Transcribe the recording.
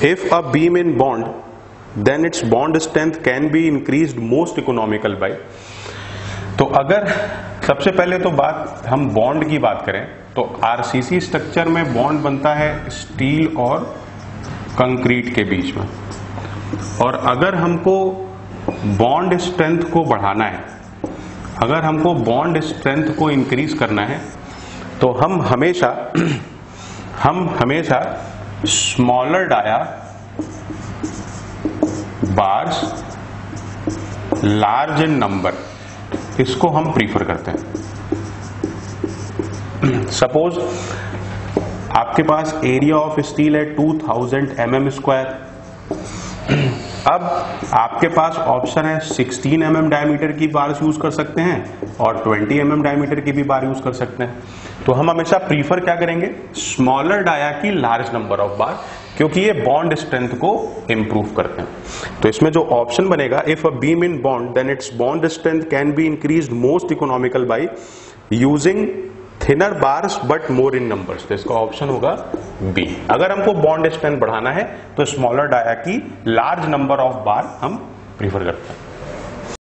if a beam in bond, then its bond strength can be increased most economical by. तो अगर सबसे पहले तो बात, हम बॉन्ड की बात करें तो आरसीसी स्ट्रक्चर में बॉन्ड बनता है स्टील और कंक्रीट के बीच में। और अगर हमको बॉन्ड स्ट्रेंथ को बढ़ाना है, अगर हमको बॉन्ड स्ट्रेंथ को इंक्रीज करना है तो हम हमेशा हम हमेशा smaller dia bars large in number इसको हम प्रीफर करते हैं। सपोज़ आपके पास एरिया ऑफ़ स्टील है 2000 थाउज़ेंड एम एम स्क्वायर अब आपके पास ऑप्शन है 16 एम mm डायमीटर की बार यूज़ कर सकते हैं और 20 एम mm डायमीटर की भी बार यूज़ कर सकते हैं। तो हम हमेशा प्रीफर क्या करेंगे? स्मॉलर डाया की लार्ज नंबर ऑफ़ बार क्योंकि ये बॉन्ड स्ट्रेंथ को इंप्रूव करते हैं। तो इसमें जो ऑप्शन बनेगा if a beam in bond then it's bond strength can be increase most economical by using thinner bars but more in number तो इसका ऑप्शन होगा बी अगर हमको बॉन्ड स्ट्रेंथ बढ़ाना है तो स्मॉलर डाया की लार्ज नंबर ऑफ़ बार हम प्रीफर करते हैं।